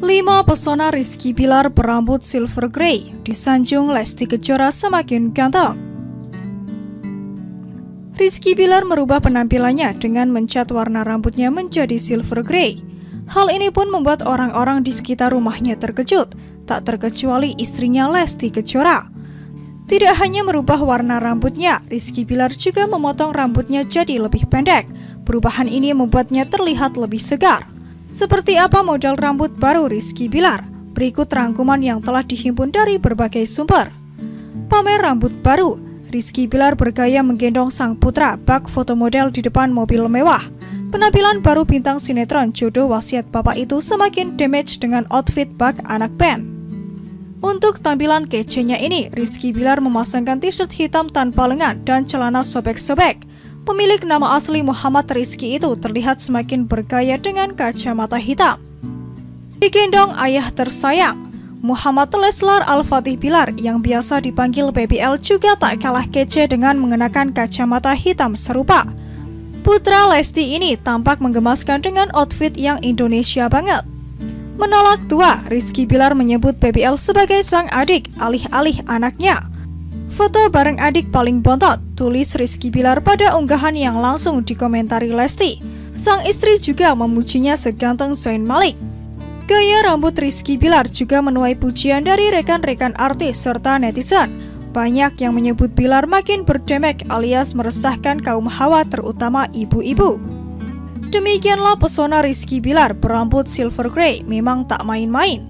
Lima pesona Rizky Bilar berambut silver grey disanjung Lesti Kejora semakin ganteng. Rizky Bilar merubah penampilannya dengan mencat warna rambutnya menjadi silver grey. Hal ini pun membuat orang-orang di sekitar rumahnya terkejut, tak terkecuali istrinya Lesti Kejora. Tidak hanya merubah warna rambutnya, Rizky Bilar juga memotong rambutnya jadi lebih pendek. Perubahan ini membuatnya terlihat lebih segar. Seperti apa model rambut baru Rizky Bilar? Berikut rangkuman yang telah dihimpun dari berbagai sumber. Pamer rambut baru, Rizky Bilar bergaya menggendong sang putra bak foto model di depan mobil mewah. Penampilan baru bintang sinetron jodoh wasiat bapak itu semakin damage dengan outfit bak anak band. Untuk tampilan kecenya ini, Rizky Bilar memasangkan t-shirt hitam tanpa lengan dan celana sobek-sobek. Pemilik nama asli Muhammad Rizky itu terlihat semakin bergaya dengan kacamata hitam. Digendong ayah tersayang, Muhammad Leslar Al-Fatih Bilar yang biasa dipanggil BBL juga tak kalah kece dengan mengenakan kacamata hitam serupa. Putra Lesti ini tampak menggemaskan dengan outfit yang Indonesia banget. Menolak tua, Rizky Bilar menyebut BBL sebagai sang adik alih-alih anaknya. Foto bareng adik paling bontot, tulis Rizky Bilar pada unggahan yang langsung dikomentari Lesti. Sang istri juga memujinya seganteng Zain Malik. Gaya rambut Rizky Bilar juga menuai pujian dari rekan-rekan artis serta netizen. Banyak yang menyebut Bilar makin berdemek alias meresahkan kaum hawa terutama ibu-ibu. Demikianlah pesona Rizky Bilar berambut silver grey memang tak main-main.